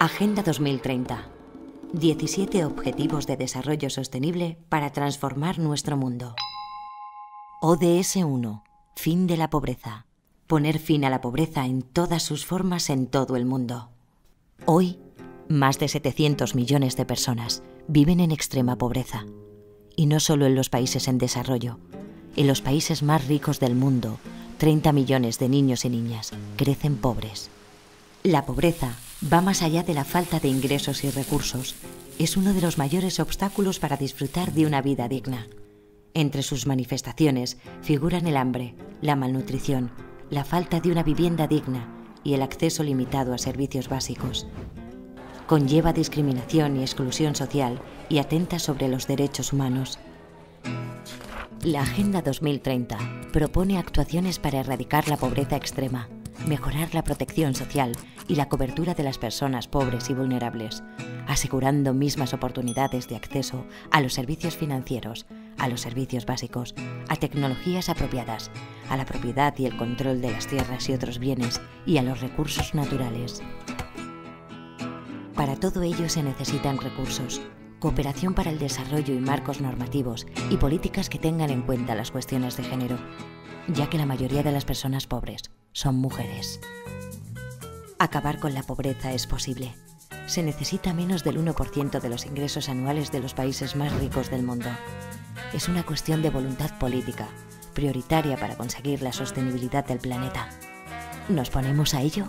Agenda 2030. 17 Objetivos de Desarrollo Sostenible para transformar nuestro mundo. ODS 1. Fin de la pobreza. Poner fin a la pobreza en todas sus formas en todo el mundo. Hoy, más de 700 millones de personas viven en extrema pobreza. Y no solo en los países en desarrollo. En los países más ricos del mundo, 30 millones de niños y niñas crecen pobres. La pobreza va más allá de la falta de ingresos y recursos. Es uno de los mayores obstáculos para disfrutar de una vida digna. Entre sus manifestaciones figuran el hambre, la malnutrición, la falta de una vivienda digna y el acceso limitado a servicios básicos. Conlleva discriminación y exclusión social y atenta sobre los derechos humanos. La Agenda 2030 propone actuaciones para erradicar la pobreza extrema, mejorar la protección social y la cobertura de las personas pobres y vulnerables, asegurando mismas oportunidades de acceso a los servicios financieros, a los servicios básicos, a tecnologías apropiadas, a la propiedad y el control de las tierras y otros bienes y a los recursos naturales. Para todo ello se necesitan recursos, cooperación para el desarrollo y marcos normativos y políticas que tengan en cuenta las cuestiones de género, ya que la mayoría de las personas pobres son mujeres. Acabar con la pobreza es posible. Se necesita menos del 1% de los ingresos anuales de los países más ricos del mundo. Es una cuestión de voluntad política, prioritaria para conseguir la sostenibilidad del planeta. ¿Nos ponemos a ello?